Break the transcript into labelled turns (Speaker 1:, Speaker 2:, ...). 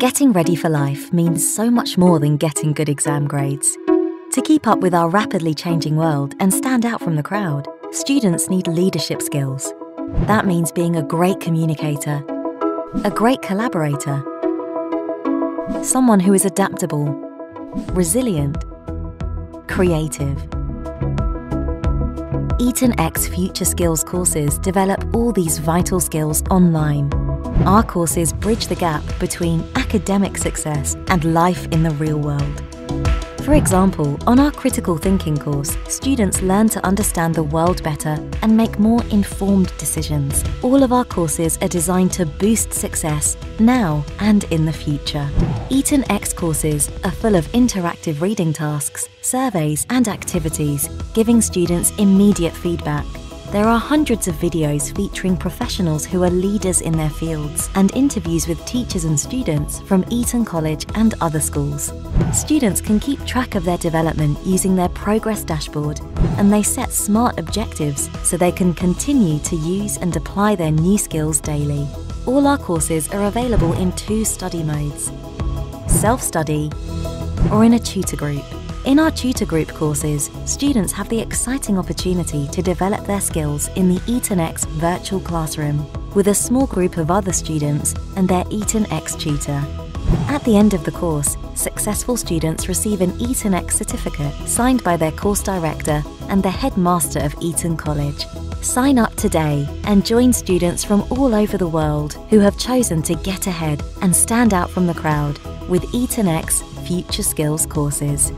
Speaker 1: Getting ready for life means so much more than getting good exam grades. To keep up with our rapidly changing world and stand out from the crowd, students need leadership skills. That means being a great communicator, a great collaborator, someone who is adaptable, resilient, creative. Eton X Future Skills courses develop all these vital skills online. Our courses bridge the gap between academic success and life in the real world. For example, on our critical thinking course, students learn to understand the world better and make more informed decisions. All of our courses are designed to boost success now and in the future. Eton X courses are full of interactive reading tasks, surveys, and activities, giving students immediate feedback. There are hundreds of videos featuring professionals who are leaders in their fields and interviews with teachers and students from Eton College and other schools. Students can keep track of their development using their progress dashboard and they set smart objectives so they can continue to use and apply their new skills daily. All our courses are available in two study modes self study or in a tutor group. In our tutor group courses, students have the exciting opportunity to develop their skills in the Eton X virtual classroom with a small group of other students and their Eton X tutor. At the end of the course, successful students receive an Eton X certificate signed by their course director and the headmaster of Eton College. Sign up today and join students from all over the world who have chosen to get ahead and stand out from the crowd with Eton X Future Skills courses.